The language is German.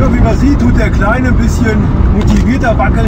Irgendwie wie man sieht, tut der Kleine ein bisschen motivierter wackeln